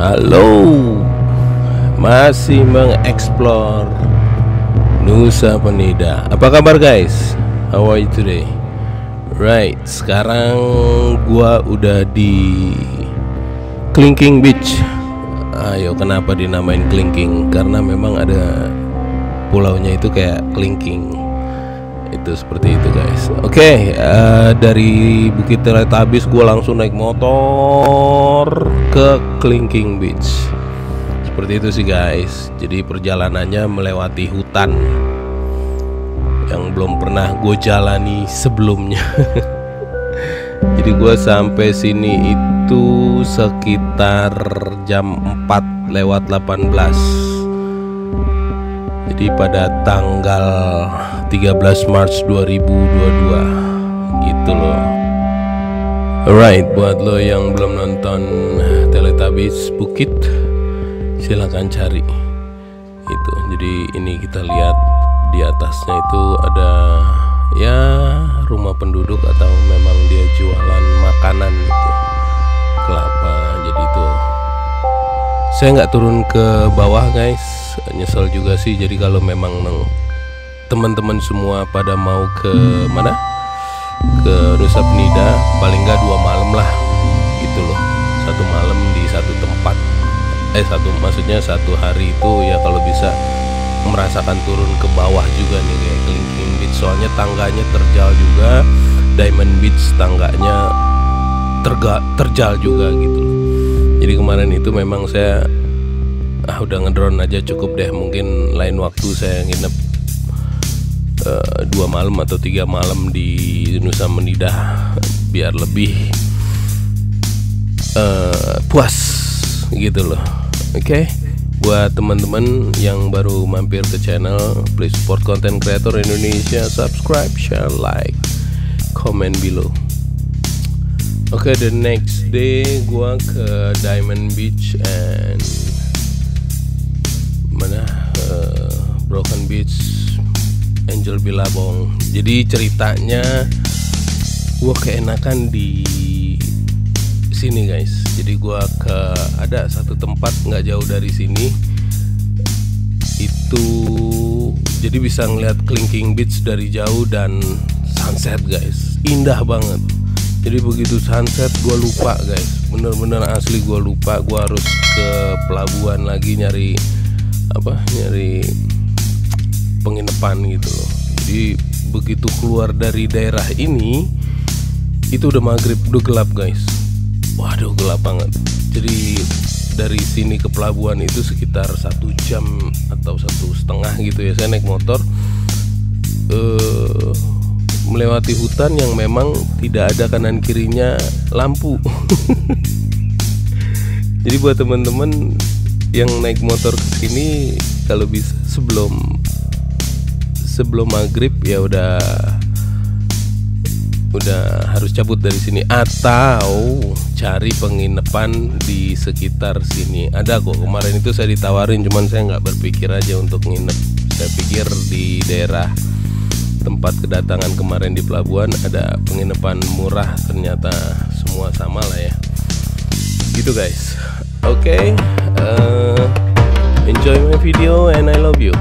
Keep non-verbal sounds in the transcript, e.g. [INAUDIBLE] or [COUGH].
Halo Masih mengeksplor Nusa Penida Apa kabar guys? How are you today? Right, sekarang gua udah di Clinking Beach Ayo, kenapa dinamain Clinking? Karena memang ada pulaunya itu kayak Clinking itu seperti itu guys. Oke okay, uh, eh, dari Bukit Teletabis gue langsung naik motor ke Clinking Beach. Seperti itu sih guys. Jadi perjalanannya melewati hutan yang belum pernah gue jalani sebelumnya. [LAUGHS] Jadi gue sampai sini itu sekitar jam 4 lewat 18 jadi pada tanggal 13 Maret 2022 gitu loh. Alright, buat lo yang belum nonton Teletubbies Bukit, silahkan cari. Itu. Jadi ini kita lihat di atasnya itu ada ya rumah penduduk atau memang dia jualan makanan gitu kelapa jadi itu saya nggak turun ke bawah guys nyesel juga sih. Jadi kalau memang teman-teman semua pada mau ke mana? Ke Nusa Penida paling nggak dua malam lah gitu loh. Satu malam di satu tempat. Eh satu maksudnya satu hari itu ya kalau bisa merasakan turun ke bawah juga nih kayak Clinking Beach. Soalnya tangganya terjal juga Diamond Beach tangganya terga terjal juga gitu loh. Jadi kemarin itu memang saya ah udah ngedrone aja cukup deh. Mungkin lain waktu saya nginep uh, dua malam atau tiga malam di Nusa Menida biar lebih uh, puas gitu loh. Oke? Okay? buat teman-teman yang baru mampir ke channel please support content creator Indonesia. Subscribe share like comment below. Oke, okay, the next day gua ke Diamond Beach and mana uh, Broken Beach Angel Bilabong jadi ceritanya gue keenakan di sini guys. Jadi gue ke ada satu tempat nggak jauh dari sini. Itu jadi bisa ngeliat Clinking Beach dari jauh dan sunset guys. Indah banget. Jadi begitu sunset gue lupa guys. Bener-bener asli gue lupa. Gue harus ke pelabuhan lagi nyari apa nyari penginapan gitu loh. Jadi begitu keluar dari daerah ini itu udah maghrib udah gelap guys. Waduh gelap banget. Jadi dari sini ke pelabuhan itu sekitar satu jam atau satu setengah gitu ya saya naik motor. Uh, melewati hutan yang memang tidak ada kanan kirinya lampu. [LAUGHS] Jadi buat teman-teman yang naik motor ke sini kalau bisa sebelum sebelum maghrib ya udah udah harus cabut dari sini. Atau cari penginapan di sekitar sini. Ada kok kemarin itu saya ditawarin cuman saya nggak berpikir aja untuk nginep. Saya pikir di daerah tempat kedatangan kemarin di pelabuhan ada penginapan murah ternyata semua sama lah ya. Gitu guys okay uh, enjoy my video and I love you